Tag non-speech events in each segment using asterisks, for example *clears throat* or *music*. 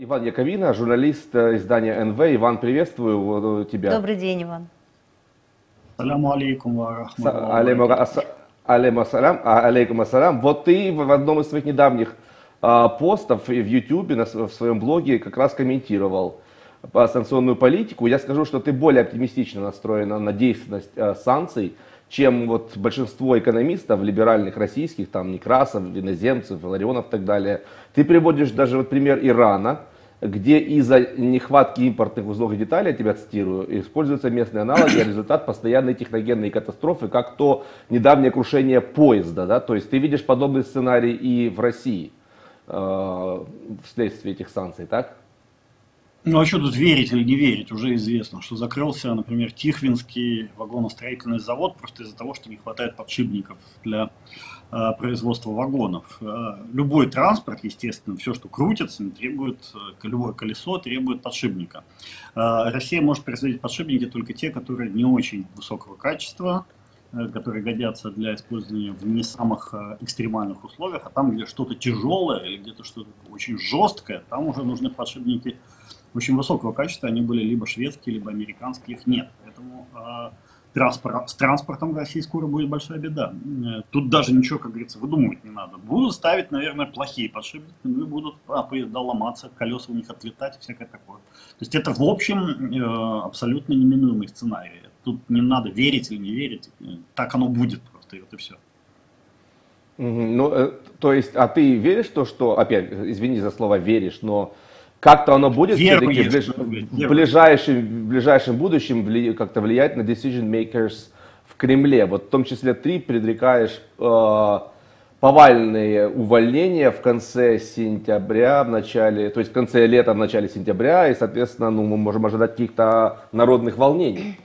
Иван Яковина, журналист э, издания НВ. Иван, приветствую тебя. Добрый день, Иван. Саляму алейкум Алейкум ассалям. Алейкум ассалям. Вот ты в одном из своих недавних а, постов в YouTube, в своем блоге как раз комментировал санкционную политику. Я скажу, что ты более оптимистично настроена на действенность а, санкций, чем вот большинство экономистов, либеральных российских, там Некрасов, иноземцев, Ларионов и так далее. Ты приводишь даже вот пример Ирана, где из-за нехватки импортных узлов и деталей, я тебя цитирую, используются местные аналоги, а результат постоянной техногенной катастрофы, как то недавнее крушение поезда. Да? То есть ты видишь подобный сценарий и в России э, вследствие этих санкций, так? Ну а что тут верить или не верить? Уже известно, что закрылся, например, Тихвинский вагоностроительный завод просто из-за того, что не хватает подшипников для производства вагонов. Э, любой транспорт, естественно, все, что крутится, требует, э, любое колесо требует подшипника. Э, Россия может производить подшипники только те, которые не очень высокого качества, э, которые годятся для использования в не самых э, экстремальных условиях, а там, где что-то тяжелое или где-то что-то очень жесткое, там уже нужны подшипники очень высокого качества, они были либо шведские, либо американские, их нет. Поэтому э, транспорт, с транспортом в России скоро будет большая беда. Э, тут даже ничего, как говорится, выдумывать не надо. Будут ставить, наверное, плохие подшипники, ну и будут а, поезда ломаться, колеса у них отлетать всякое такое. То есть это, в общем, э, абсолютно неминуемый сценарий. Тут не надо верить или не верить, так оно будет просто, и вот и все. Ну, э, то есть, а ты веришь в то, что, опять, извини за слово веришь, но как-то оно будет все-таки в, ближ... в, ближайшем, в ближайшем будущем вли... как-то влиять на decision makers в Кремле. Вот в том числе ты предрекаешь э, повальные увольнения в конце сентября, в начале, то есть в конце лета, в начале сентября, и, соответственно, ну, мы можем ожидать каких-то народных волнений.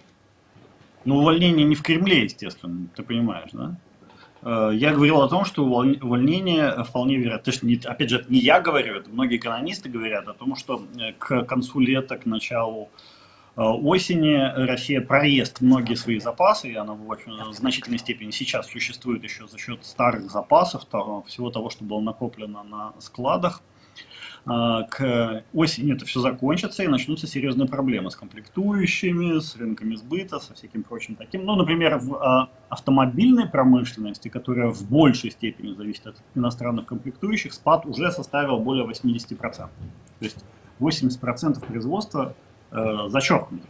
Ну, увольнение не в Кремле, естественно, ты понимаешь, да? Э, я говорил о том, что увольнение вполне вероятно. Точнее, опять же, это не я говорю, это многие экономисты говорят о том, что э, к концу лета, к началу э, осени Россия проест многие свои запасы, и она в, в значительной степени сейчас существует еще за счет старых запасов, того, всего того, что было накоплено на складах. А, к осени это все закончится и начнутся серьезные проблемы с комплектующими, с рынками сбыта, со всяким прочим таким. Ну, например, в а, автомобильной промышленности, которая в большей степени зависит от иностранных комплектующих, спад уже составил более 80%. То есть 80% производства э, зачеркнуто.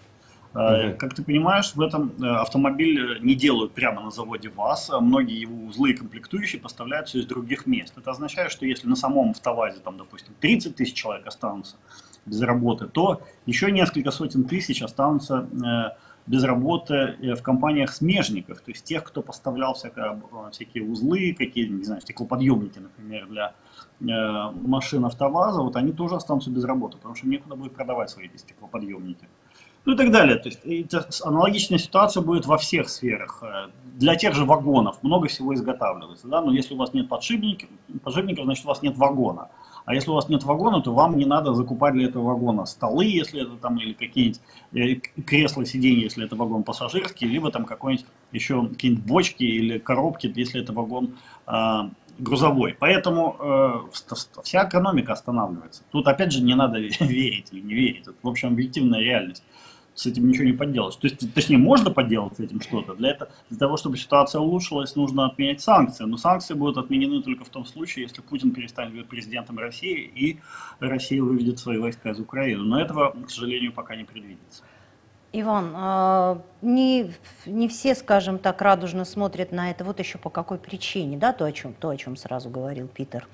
Угу. Как ты понимаешь, в этом э, автомобиль э, не делают прямо на заводе ВАЗ, а многие его узлы и комплектующие поставляются из других мест. Это означает, что если на самом автовазе, там, допустим, 30 тысяч человек останутся без работы, то еще несколько сотен тысяч останутся без работы в компаниях смежников, то есть тех, кто поставлял всякое, всякие узлы, какие, не знаю, стеклоподъемники, например, для машин АвтоВАЗа, вот они тоже останутся без работы, потому что некуда будет продавать свои эти стеклоподъемники ну и так далее. То есть аналогичная ситуация будет во всех сферах. Э, для тех же вагонов много всего изготавливается, да, но если у вас нет подшипников, подшипников, значит у вас нет вагона. А если у вас нет вагона, то вам не надо закупать для этого вагона столы, если это там, или какие-нибудь э, кресла, сиденья, если это вагон пассажирский, либо там какой-нибудь еще какие-нибудь бочки или коробки, если это вагон э, грузовой. Поэтому э, вся экономика останавливается. Тут опять же не надо *laughs* верить или не верить. Это, в общем, объективная реальность с этим ничего не поделаешь. То есть, точнее, можно поделать с этим что-то. Для, этого, для того, чтобы ситуация улучшилась, нужно отменять санкции. Но санкции будут отменены только в том случае, если Путин перестанет быть президентом России и Россия выведет свои войска из Украины. Но этого, к сожалению, пока не предвидится. Иван, а, не, не все, скажем так, радужно смотрят на это. Вот еще по какой причине, да, то, о чем, то, о чем сразу говорил Питер.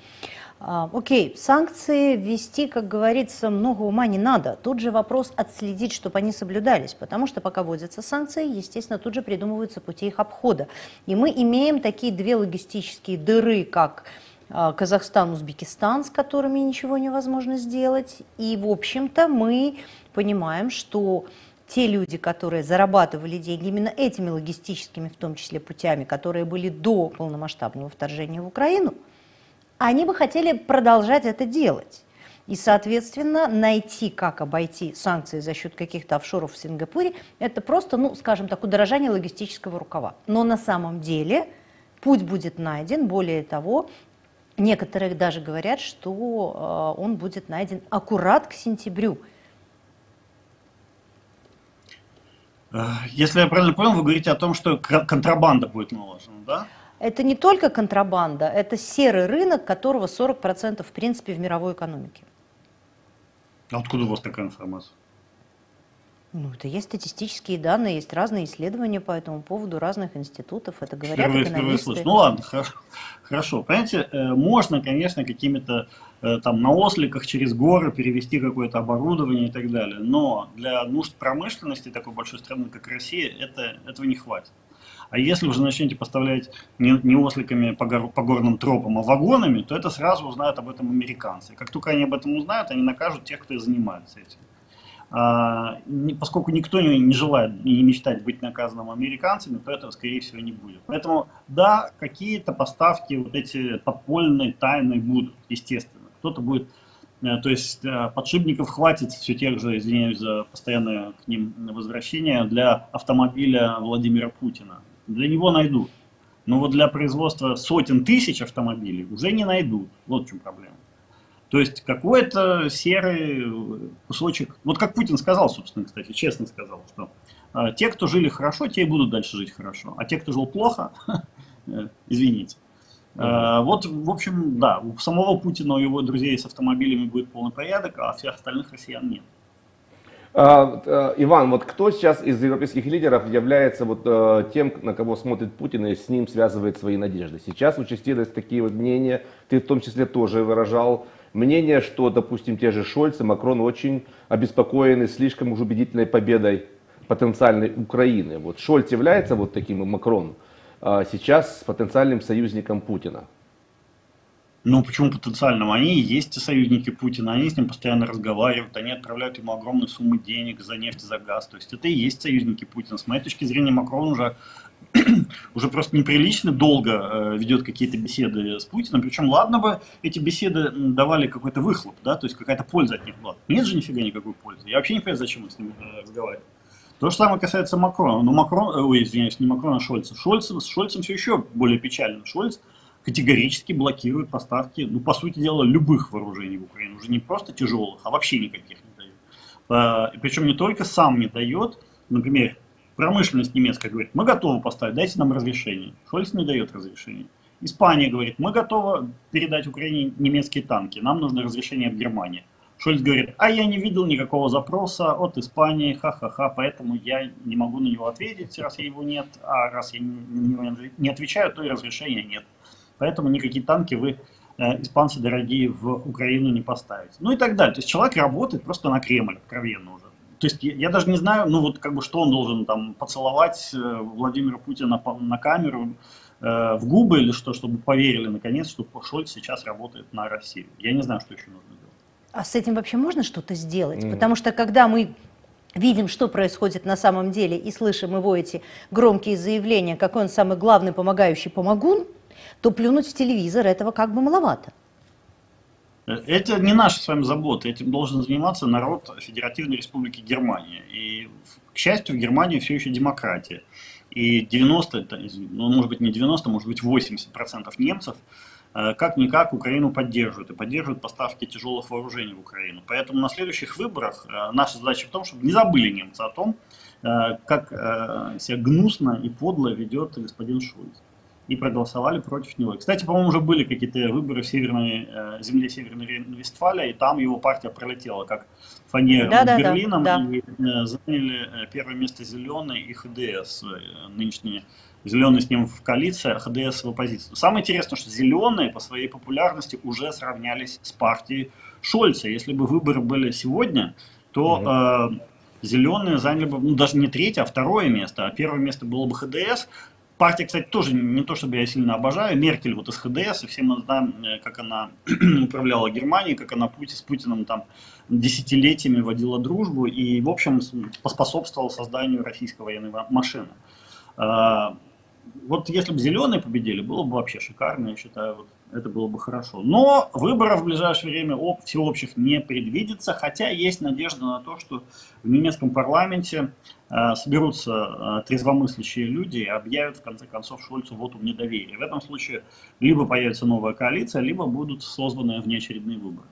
А, окей, санкции ввести, как говорится, много ума не надо. Тут же вопрос отследить, чтобы они соблюдались, потому что пока вводятся санкции, естественно, тут же придумываются пути их обхода. И мы имеем такие две логистические дыры, как а, Казахстан, Узбекистан, с которыми ничего невозможно сделать. И, в общем-то, мы понимаем, что те люди, которые зарабатывали деньги именно этими логистическими, в том числе путями, которые были до полномасштабного вторжения в Украину, они бы хотели продолжать это делать. И, соответственно, найти, как обойти санкции за счет каких-то офшоров в Сингапуре, это просто, ну, скажем так, удорожание логистического рукава. Но на самом деле путь будет найден. Более того, Некоторые даже говорят, что он будет найден аккурат к сентябрю. Если я правильно понял, вы говорите о том, что контрабанда будет наложена, да? Это не только контрабанда, это серый рынок, которого 40% в принципе в мировой экономике. А откуда у вас такая информация? Ну, это есть статистические данные, есть разные исследования по этому поводу разных институтов. Это говорят впервые, экономисты. Впервые ну ладно, хорошо. хорошо. Понимаете, э, можно, конечно, какими-то э, там на осликах через горы перевести какое-то оборудование и так далее. Но для нужд промышленности такой большой страны, как Россия, это, этого не хватит. А если уже начнете поставлять не, не осликами по, гор, по горным тропам, а вагонами, то это сразу узнают об этом американцы. Как только они об этом узнают, они накажут тех, кто занимается этим. А, поскольку никто не, не желает и не мечтает быть наказанным американцами, то этого, скорее всего, не будет. Поэтому, да, какие-то поставки вот эти подпольные, тайные будут, естественно. Кто-то будет, э, то есть э, подшипников хватит все тех же, извиняюсь за постоянное к ним возвращение, для автомобиля Владимира Путина. Для него найдут. Но вот для производства сотен тысяч автомобилей уже не найдут. Вот в чем проблема. То есть какой-то серый кусочек, вот как Путин сказал, собственно, кстати, честно сказал, что э, те, кто жили хорошо, те и будут дальше жить хорошо, а те, кто жил плохо, *laughs* э, извините. Э, вот, в общем, да, у самого Путина, у его друзей с автомобилями будет полный порядок, а всех остальных россиян нет. А, э, Иван, вот кто сейчас из европейских лидеров является вот э, тем, на кого смотрит Путин и с ним связывает свои надежды? Сейчас участились такие вот мнения, ты в том числе тоже выражал мнение, что, допустим, те же Шольц Макрон очень обеспокоены слишком уж убедительной победой потенциальной Украины. Вот Шольц является вот таким и Макрон а сейчас потенциальным союзником Путина. Ну, почему потенциальным? Они и есть союзники Путина, они с ним постоянно разговаривают, они отправляют ему огромные суммы денег за нефть, за газ. То есть это и есть союзники Путина. С моей точки зрения, Макрон уже *clears throat* уже просто неприлично долго э, ведет какие-то беседы с Путиным. Причем, ладно бы эти беседы давали какой-то выхлоп, да, то есть какая-то польза от них была. Нет же нифига никакой пользы. Я вообще не понимаю, зачем он с ним э, разговаривает. То же самое касается Макрона. Ну, Макрон, э, ой, извиняюсь, не Макрона, а Шольца. Шольца. С Шольцем все еще более печально. Шольц категорически блокирует поставки, ну, по сути дела, любых вооружений в Украину. Уже не просто тяжелых, а вообще никаких не дает. Причем не только сам не дает, например, Промышленность немецкая говорит, мы готовы поставить, дайте нам разрешение. Шольц не дает разрешения. Испания говорит, мы готовы передать Украине немецкие танки, нам нужно разрешение от Германии. Шольц говорит, а я не видел никакого запроса от Испании, ха-ха-ха, поэтому я не могу на него ответить, раз его нет, а раз я на него не отвечаю, то и разрешения нет. Поэтому никакие танки вы, э, испанцы дорогие, в Украину не поставите. Ну и так далее. То есть человек работает просто на Кремль, откровенно уже. То есть я, я даже не знаю, ну вот как бы что он должен там поцеловать э, Владимира Путина на камеру э, в губы или что, чтобы поверили наконец, что Шольц сейчас работает на Россию. Я не знаю, что еще нужно делать. А с этим вообще можно что-то сделать? Mm. Потому что когда мы видим, что происходит на самом деле, и слышим его эти громкие заявления, какой он самый главный помогающий помогун, то плюнуть в телевизор этого как бы маловато. Это не наша с вами забота, этим должен заниматься народ Федеративной Республики Германия. И, к счастью, в Германии все еще демократия. И 90, ну, может быть не 90, может быть 80 процентов немцев э, как-никак Украину поддерживают и поддерживают поставки тяжелых вооружений в Украину. Поэтому на следующих выборах э, наша задача в том, чтобы не забыли немцы о том, э, как себя гнусно и подло ведет господин Шульц и проголосовали против него. Кстати, по-моему, уже были какие-то выборы в северной э, земле Северной Вестфалия, и там его партия пролетела как фанера да, над да, Берлином, да, да. и э, заняли э, первое место Зеленый и ХДС, э, нынешние Зеленый с ним в коалиции, а ХДС в оппозицию. Самое интересное, что Зеленые по своей популярности уже сравнялись с партией Шольца. Если бы выборы были сегодня, то э, Зеленые заняли бы, ну, даже не третье, а второе место, а первое место было бы ХДС, Партия, кстати, тоже не то, чтобы я сильно обожаю. Меркель вот из ХДС, и все мы знаем, э, как она *clears throat* управляла Германией, как она с Путиным там десятилетиями водила дружбу и, в общем, поспособствовала созданию российской военной машины. Вот если бы зеленые победили, было бы вообще шикарно, я считаю, вот это было бы хорошо. Но выборов в ближайшее время об, всеобщих не предвидится, хотя есть надежда на то, что в немецком парламенте э, соберутся э, трезвомыслящие люди и объявят в конце концов Шольцу вотум недоверия. В этом случае либо появится новая коалиция, либо будут созваны внеочередные выборы.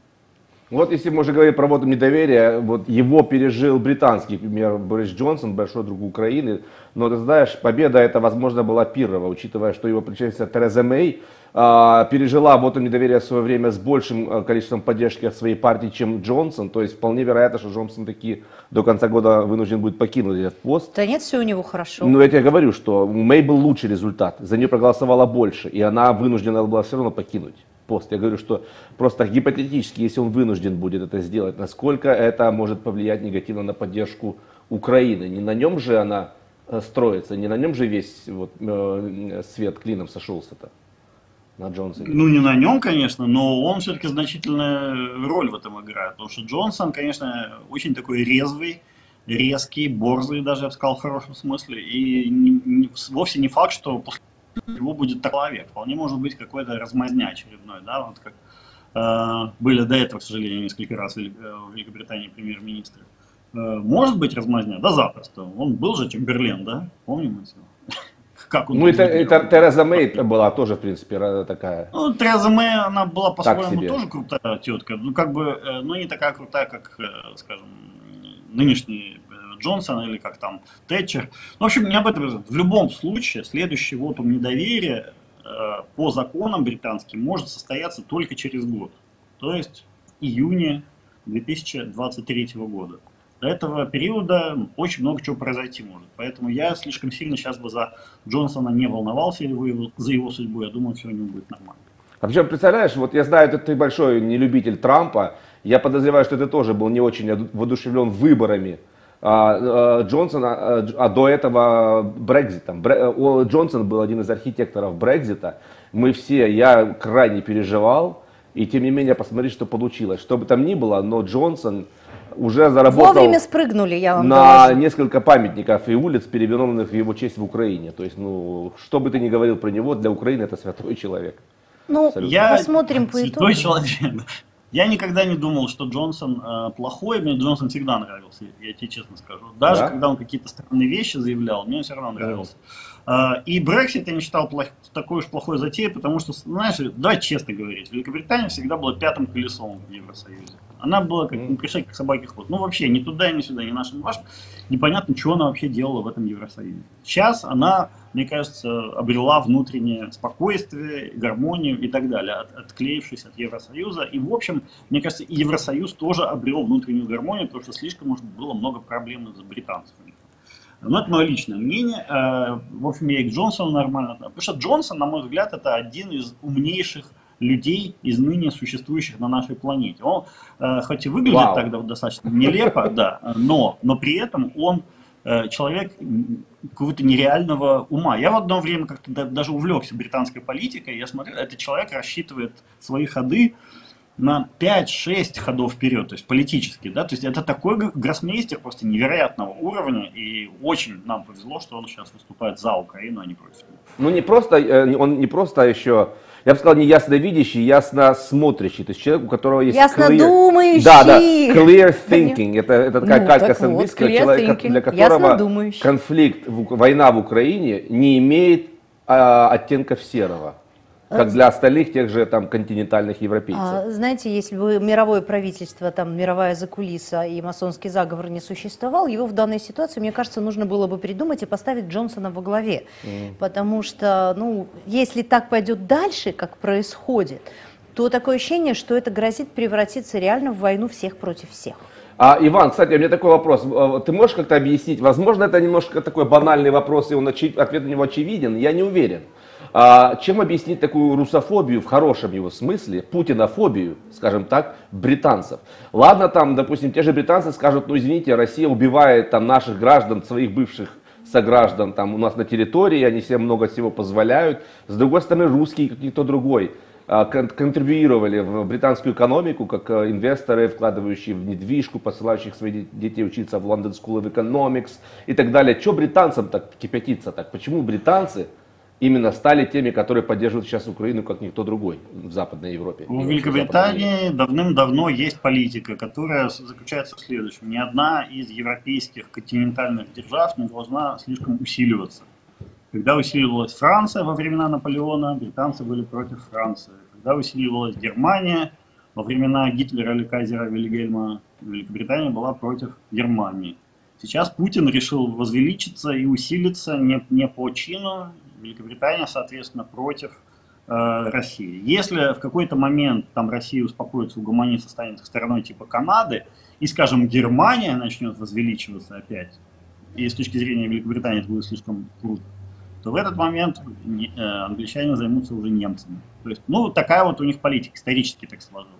Вот если мы уже говорим про вот недоверие, вот его пережил британский премьер Борис Джонсон, большой друг Украины, но ты знаешь, победа это, возможно, была Пирова, учитывая, что его предшественница Тереза Мэй а, пережила вот недоверие в свое время с большим а, количеством поддержки от своей партии, чем Джонсон, то есть вполне вероятно, что Джонсон таки до конца года вынужден будет покинуть этот пост. Да нет, все у него хорошо. Но я тебе говорю, что у Мэй был лучший результат, за нее проголосовало больше, и она вынуждена была все равно покинуть пост. Я говорю, что просто гипотетически, если он вынужден будет это сделать, насколько это может повлиять негативно на поддержку Украины. Не на нем же она э, строится, не на нем же весь вот, э, свет клином сошелся-то. На Джонсоне. Ну, не на нем, конечно, но он все-таки значительную роль в этом играет. Потому что Джонсон, конечно, очень такой резвый, резкий, борзый даже, я бы сказал, в хорошем смысле. И не, не, вовсе не факт, что после его будет человек. Вполне может быть какой-то размазня очередной, да, вот как э, были до этого, к сожалению, несколько раз в, в Великобритании премьер-министры. Э, может быть размазня? Да запросто. Он был же Чемберлен, да? Помним это? *laughs* Как он ну, это, это Тереза Мэй была тоже, в принципе, такая. Ну, Тереза Мэй, она была по-своему тоже крутая тетка. Ну, как бы, э, ну, не такая крутая, как, э, скажем, нынешний Джонсона или как там Тэтчер. Ну, в общем, не об этом. В любом случае, следующий вот вотум недоверия э, по законам британским может состояться только через год. То есть в июне 2023 года. До этого периода очень много чего произойти может. Поэтому я слишком сильно сейчас бы за Джонсона не волновался или за его судьбу. Я думаю, все у него будет нормально. А причем, представляешь, вот я знаю, ты большой нелюбитель Трампа. Я подозреваю, что ты тоже был не очень воодушевлен выборами Джонсона, а, а до этого Брекзитом. Джонсон был один из архитекторов Брекзита. Мы все, я крайне переживал, и тем не менее посмотри, что получилось. Что бы там ни было, но Джонсон уже заработал Вовремя спрыгнули, я вам на доложу. несколько памятников и улиц, переименованных в его честь в Украине. То есть, ну, что бы ты ни говорил про него, для Украины это святой человек. Ну, Абсолютно. я посмотрим по итогу. Святой человек. Я никогда не думал, что Джонсон э, плохой, мне Джонсон всегда нравился, я тебе честно скажу. Даже да? когда он какие-то странные вещи заявлял, мне все равно нравился. Да. Э, и Брексит я не считал плох, такой уж плохой затеей, потому что, знаешь, давай честно говорить, Великобритания всегда была пятым колесом в Евросоюзе. Она была как, ну, пришей, как собаки хвост. Ну, вообще, ни туда, ни сюда, ни нашим, ни вашим. Непонятно, что она вообще делала в этом Евросоюзе. Сейчас она, мне кажется, обрела внутреннее спокойствие, гармонию и так далее, от, отклеившись от Евросоюза. И, в общем, мне кажется, и Евросоюз тоже обрел внутреннюю гармонию, потому что слишком, может, было много проблем с британцами. Но это мое личное мнение. Э, в общем, я и к Джонсону нормально. Потому что Джонсон, на мой взгляд, это один из умнейших людей из ныне существующих на нашей планете. Он э, хоть и выглядит Вау. тогда достаточно нелепо, *laughs* да, но, но при этом он э, человек какого-то нереального ума. Я в одно время как-то даже увлекся британской политикой, я смотрю, этот человек рассчитывает свои ходы на 5-6 ходов вперед, то есть политически, да, то есть это такой гроссмейстер просто невероятного уровня, и очень нам повезло, что он сейчас выступает за Украину, а не против. Ну не просто, э, он не просто еще я бы сказал, не ясновидящий, ясно смотрящий. То есть человек, у которого есть ясно clear, думающий. Да, да, clear thinking. Это, это такая ну, калька с английского, вот, человек, для которого конфликт, война в Украине не имеет а, оттенков серого. Как для остальных тех же там континентальных европейцев. А, знаете, если бы мировое правительство, там мировая закулиса и масонский заговор не существовал, его в данной ситуации, мне кажется, нужно было бы придумать и поставить Джонсона во главе. Mm. Потому что, ну, если так пойдет дальше, как происходит, то такое ощущение, что это грозит превратиться реально в войну всех против всех. А, Иван, кстати, у меня такой вопрос. Э, ты можешь как-то объяснить? Возможно, это немножко такой банальный вопрос, и он ответ на него очевиден. Я не уверен. А, чем объяснить такую русофобию в хорошем его смысле, путинофобию, скажем так, британцев? Ладно, там, допустим, те же британцы скажут, ну извините, Россия убивает там наших граждан, своих бывших сограждан там у нас на территории, они себе много всего позволяют. С другой стороны, русские, как никто другой, а, контрибуировали в британскую экономику, как а, инвесторы, вкладывающие в недвижку, посылающих своих детей учиться в London School of Economics и так далее. Что британцам так кипятиться так? Почему британцы именно стали теми, которые поддерживают сейчас Украину, как никто другой в Западной Европе. В Великобритании давным-давно есть политика, которая заключается в следующем. Ни одна из европейских континентальных держав не должна слишком усиливаться. Когда усиливалась Франция во времена Наполеона, британцы были против Франции. Когда усиливалась Германия, во времена Гитлера или Кайзера Вильгельма, Великобритания была против Германии. Сейчас Путин решил возвеличиться и усилиться не, не по чину, Великобритания, соответственно, против э, России. Если в какой-то момент там Россия успокоится, угомонится, станет стороной типа Канады, и, скажем, Германия начнет возвеличиваться опять, и с точки зрения Великобритании это будет слишком круто, то в этот момент э, англичане займутся уже немцами. То есть, ну, такая вот у них политика, исторически так сложилась.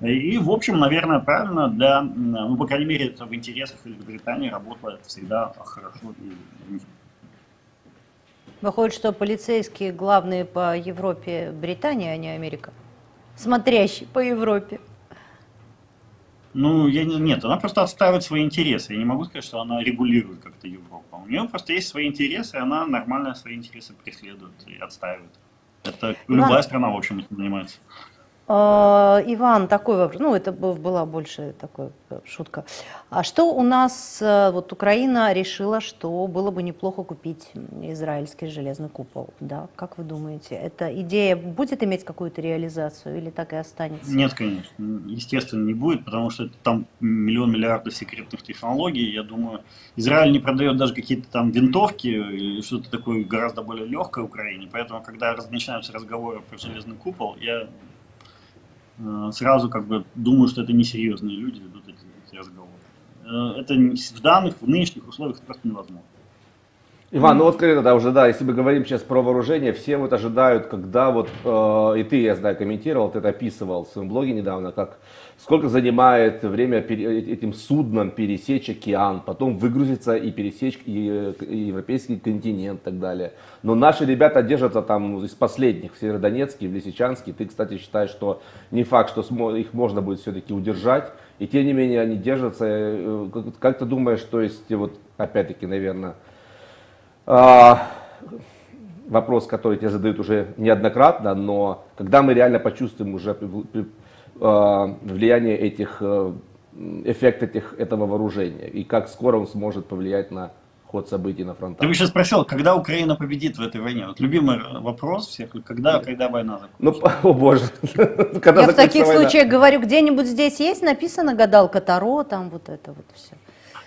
И, в общем, наверное, правильно для, ну, по крайней мере, это в интересах Великобритании работает всегда хорошо и Выходит, что полицейские главные по Европе Британия, а не Америка. Смотрящий по Европе. Ну, я не, нет, она просто отстаивает свои интересы. Я не могу сказать, что она регулирует как-то Европу. У нее просто есть свои интересы, и она нормально свои интересы преследует и отстаивает. Это любая Иван, страна, в общем, этим занимается. А, Иван, такой вопрос, ну это была больше такая э, шутка. А что у нас, э, вот Украина решила, что было бы неплохо купить израильский железный купол, да? Как вы думаете, эта идея будет иметь какую-то реализацию или так и останется? Нет, конечно, естественно не будет, потому что там миллион миллиардов секретных технологий, я думаю, Израиль не продает даже какие-то там винтовки или что-то такое гораздо более легкое Украине, поэтому когда начинаются разговоры про железный купол, я сразу как бы думаю, что это несерьезные люди ведут эти, эти разговоры. Э, это в данных, в нынешних условиях это просто невозможно. Иван, ну вот скажи тогда уже, да, если мы говорим сейчас про вооружение, все вот ожидают, когда вот, э, и ты, я знаю, комментировал, ты это описывал в своем блоге недавно, как сколько занимает время пере, этим судном пересечь океан, потом выгрузиться и пересечь и, и европейский континент и так далее. Но наши ребята держатся там из последних, в Северодонецке, в Лисичанске. Ты, кстати, считаешь, что не факт, что их можно будет все-таки удержать, и тем не менее они держатся. Э, как, ты думаешь, то есть, вот опять-таки, наверное, вопрос, который тебе задают уже неоднократно, но когда мы реально почувствуем уже а, влияние этих, э, эффект этих, этого вооружения, и как скоро он сможет повлиять на ход событий на фронтах. Ты бы сейчас спросил, когда Украина победит в этой войне? Вот любимый вопрос всех, когда, когда война закончится? Ну, о боже. *laughs* когда Я в таких война? случаях говорю, где-нибудь здесь есть написано гадалка Таро, там вот это вот все.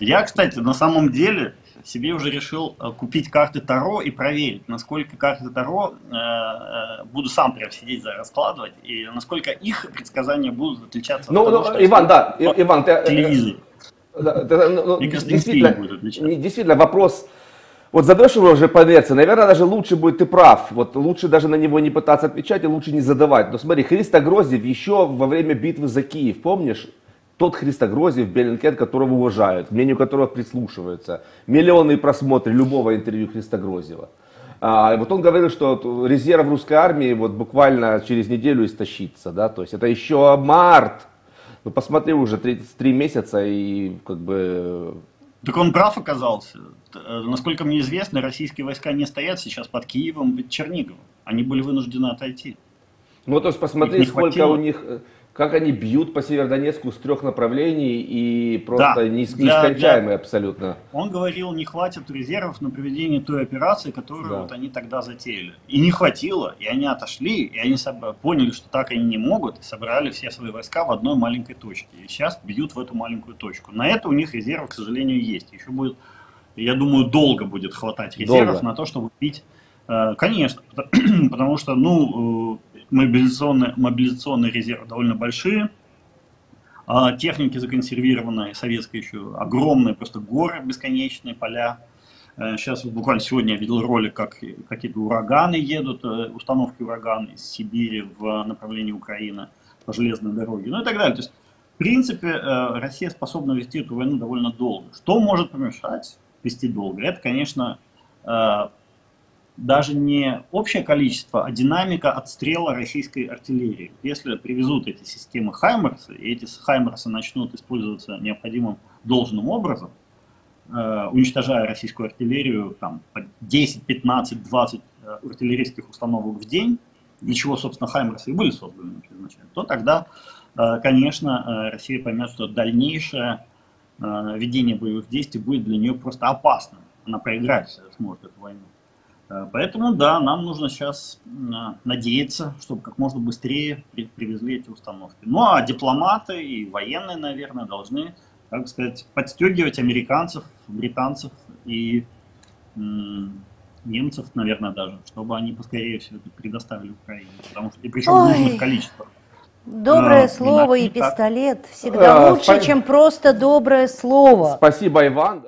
Я, кстати, на самом деле себе уже решил э, купить карты Таро и проверить, насколько карты Таро э, э, буду сам прям сидеть за раскладывать, и насколько их предсказания будут отличаться ну, от того, ну, что Иван, да, Иван, ты, телевизоре. Да, да, ну, ну действительно, действительно, вопрос, вот задаешь его уже по наверное, даже лучше будет, ты прав, вот лучше даже на него не пытаться отвечать и лучше не задавать. Но смотри, Христа Грозев еще во время битвы за Киев, помнишь, тот Христогрозев, Беллинкет, которого уважают, мнению которого прислушиваются. Миллионные просмотры любого интервью Христогрозева. А, вот он говорил, что резерв русской армии вот буквально через неделю истощится, да, то есть это еще март. Ну посмотри уже 33 месяца и как бы... Так он прав оказался. Насколько мне известно, российские войска не стоят сейчас под Киевом, под Черниговым. Они были вынуждены отойти. Ну то есть посмотри, сколько хватило. у них э, как они бьют по Северодонецку с трех направлений и просто да, не, нескончаемые абсолютно. Он говорил, не хватит резервов на проведение той операции, которую да. вот они тогда затеяли. И не хватило, и они отошли, и они поняли, что так они не могут, и собрали все свои войска в одной маленькой точке. И сейчас бьют в эту маленькую точку. На это у них резервы, к сожалению, есть. Еще будет, я думаю, долго будет хватать резервов долго. на то, чтобы бить. Э, конечно, *clears throat* потому что, ну, мобилизационные, мобилизационные резервы довольно большие, а техники законсервированные, советские еще, огромные просто горы, бесконечные поля. Э, сейчас буквально сегодня я видел ролик, как какие-то ураганы едут, э, установки урагана из Сибири в направлении Украины по железной дороге, ну и так далее. То есть, в принципе, э, Россия способна вести эту войну довольно долго. Что может помешать вести долго? Это, конечно, даже не общее количество, а динамика отстрела российской артиллерии. Если привезут эти системы Хаймерса, и эти Хаймерсы начнут использоваться необходимым должным образом, э, уничтожая российскую артиллерию там, 10, 15, 20 артиллерийских установок в день, для чего, собственно, Хаймерсы и были созданы изначально, то тогда, конечно, Россия поймет, что дальнейшее ведение боевых действий будет для нее просто опасным. Она проиграть сможет эту войну. Э, поэтому, да, нам нужно сейчас надеяться, чтобы как можно быстрее привезли эти установки. Ну, а дипломаты и военные, наверное, должны, так сказать, подстегивать американцев, британцев и немцев, наверное, даже, чтобы они поскорее все это предоставили Украине. Потому что, и причем в нужных количествах. Доброе а, слово и пистолет всегда а, лучше, чем просто доброе слово. Спасибо, Иван.